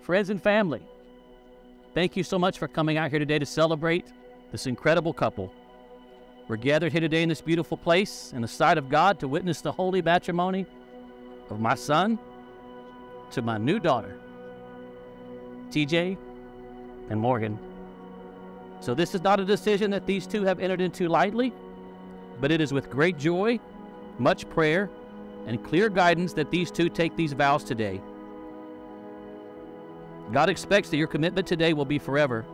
friends and family, thank you so much for coming out here today to celebrate this incredible couple. We're gathered here today in this beautiful place in the sight of God to witness the holy matrimony of my son to my new daughter, TJ and Morgan. So, this is not a decision that these two have entered into lightly, but it is with great joy, much prayer, and clear guidance that these two take these vows today. God expects that your commitment today will be forever.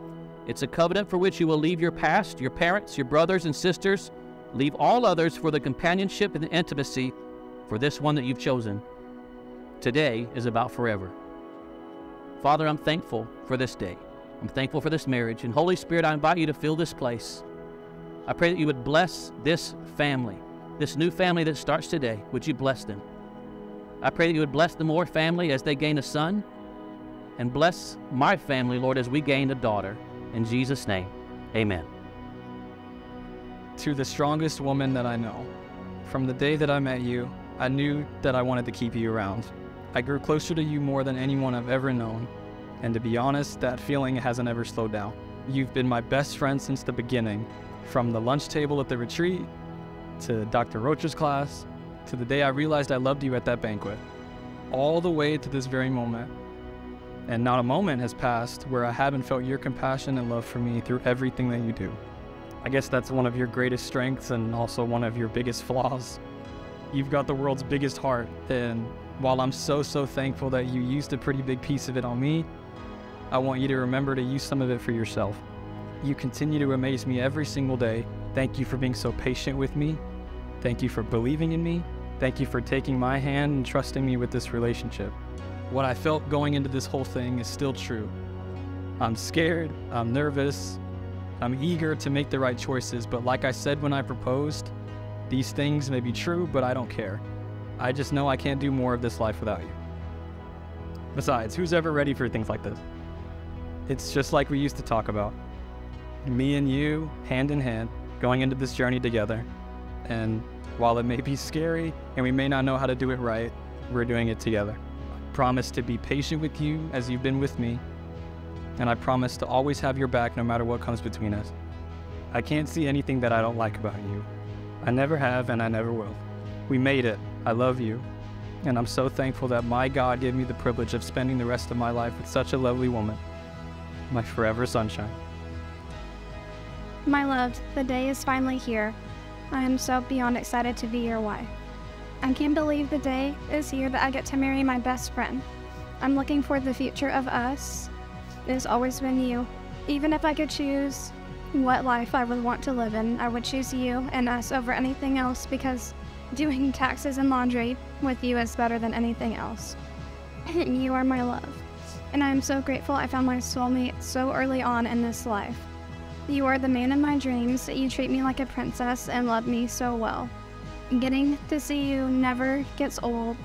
It's a covenant for which you will leave your past, your parents, your brothers and sisters, leave all others for the companionship and the intimacy for this one that you've chosen. Today is about forever. Father, I'm thankful for this day. I'm thankful for this marriage. And Holy Spirit, I invite you to fill this place. I pray that you would bless this family, this new family that starts today. Would you bless them? I pray that you would bless the Moore family as they gain a son, and bless my family, Lord, as we gain a daughter. In Jesus' name, amen. To the strongest woman that I know, from the day that I met you, I knew that I wanted to keep you around. I grew closer to you more than anyone I've ever known, and to be honest, that feeling hasn't ever slowed down. You've been my best friend since the beginning, from the lunch table at the retreat, to Dr. Rocha's class, to the day I realized I loved you at that banquet, all the way to this very moment. And not a moment has passed where I haven't felt your compassion and love for me through everything that you do. I guess that's one of your greatest strengths and also one of your biggest flaws. You've got the world's biggest heart, and while I'm so, so thankful that you used a pretty big piece of it on me, I want you to remember to use some of it for yourself. You continue to amaze me every single day. Thank you for being so patient with me. Thank you for believing in me. Thank you for taking my hand and trusting me with this relationship. What I felt going into this whole thing is still true. I'm scared, I'm nervous, I'm eager to make the right choices, but like I said when I proposed, these things may be true, but I don't care. I just know I can't do more of this life without you. Besides, who's ever ready for things like this? It's just like we used to talk about. Me and you, hand in hand, going into this journey together. And while it may be scary and we may not know how to do it right, we're doing it together. Promise to be patient with you as you've been with me. And I promise to always have your back no matter what comes between us. I can't see anything that I don't like about you. I never have and I never will. We made it. I love you. And I'm so thankful that my God gave me the privilege of spending the rest of my life with such a lovely woman. My forever sunshine. My love, the day is finally here. I am so beyond excited to be your wife. I can't believe the day is here that I get to marry my best friend. I'm looking for the future of us. It has always been you. Even if I could choose what life I would want to live in, I would choose you and us over anything else because doing taxes and laundry with you is better than anything else. you are my love. And I am so grateful I found my soulmate so early on in this life. You are the man of my dreams. You treat me like a princess and love me so well. Getting to see you never gets old.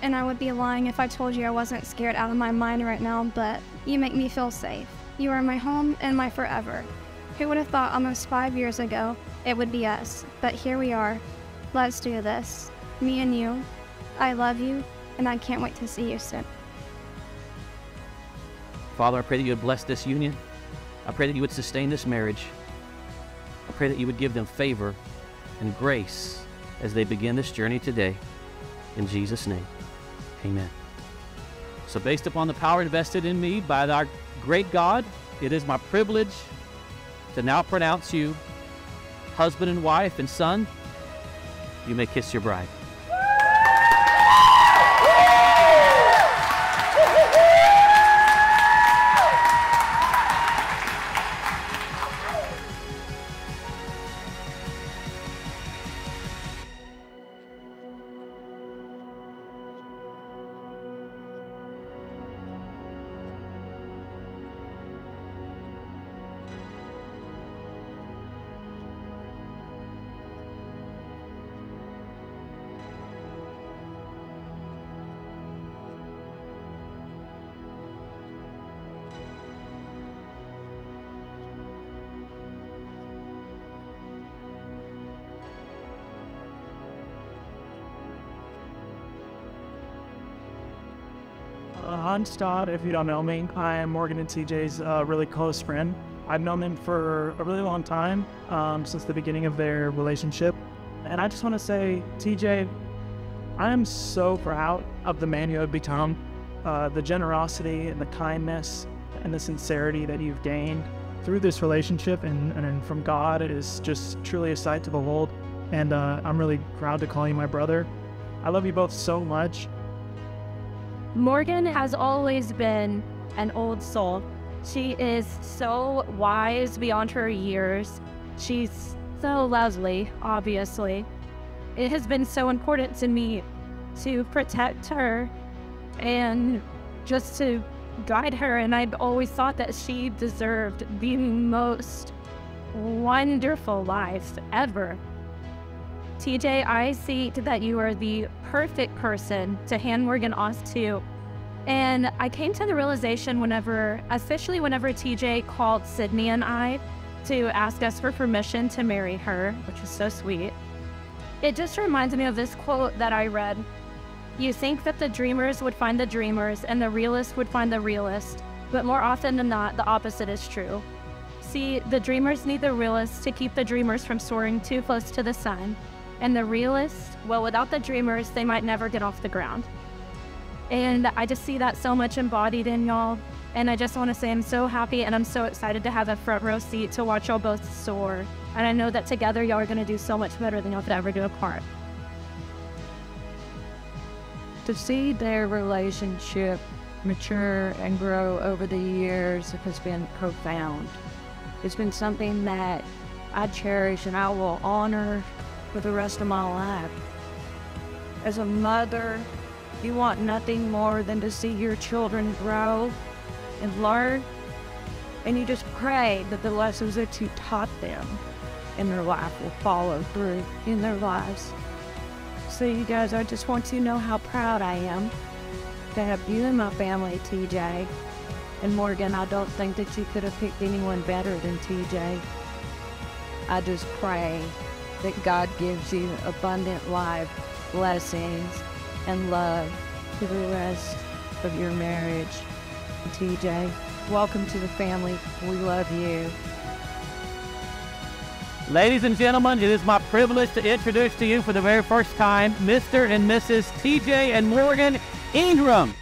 And I would be lying if I told you I wasn't scared out of my mind right now, but you make me feel safe. You are my home and my forever. Who would have thought almost five years ago it would be us? But here we are. Let's do this. Me and you. I love you, and I can't wait to see you soon. Father, I pray that you would bless this union. I pray that you would sustain this marriage. I pray that you would give them favor and grace as they begin this journey today. In Jesus' name, amen. So, based upon the power invested in me by our great God, it is my privilege to now pronounce you husband and wife and son. You may kiss your bride. Scott. If you don't know me, I am Morgan and TJ's uh, really close friend. I've known them for a really long time, um, since the beginning of their relationship. And I just want to say, TJ, I am so proud of the man you have become, uh, the generosity and the kindness and the sincerity that you've gained through this relationship and, and from God. It is just truly a sight to behold. And uh, I'm really proud to call you my brother. I love you both so much. Morgan has always been an old soul. She is so wise beyond her years. She's so lovely, obviously. It has been so important to me to protect her and just to guide her. And I've always thought that she deserved the most wonderful life ever. TJ, I see that you are the perfect person to hand Morgan off to. And I came to the realization whenever, especially whenever TJ called Sydney and I to ask us for permission to marry her, which is so sweet. It just reminds me of this quote that I read. You think that the dreamers would find the dreamers and the realists would find the realist, but more often than not, the opposite is true. See, the dreamers need the realists to keep the dreamers from soaring too close to the sun, and the realists, well, without the dreamers, they might never get off the ground. And I just see that so much embodied in y'all. And I just want to say I'm so happy and I'm so excited to have a front row seat to watch y'all both soar. And I know that together y'all are going to do so much better than y'all could ever do apart. To see their relationship mature and grow over the years has been profound. It's been something that I cherish and I will honor for the rest of my life. As a mother, you want nothing more than to see your children grow and learn, and you just pray that the lessons that you taught them in their life will follow through in their lives. So, you guys, I just want you to know how proud I am to have you in my family, TJ. And Morgan, I don't think that you could have picked anyone better than TJ. I just pray that God gives you abundant life, blessings, and love for the rest of your marriage. TJ, welcome to the family. We love you. Ladies and gentlemen, it is my privilege to introduce to you for the very first time Mr. and Mrs. TJ and Morgan Ingram.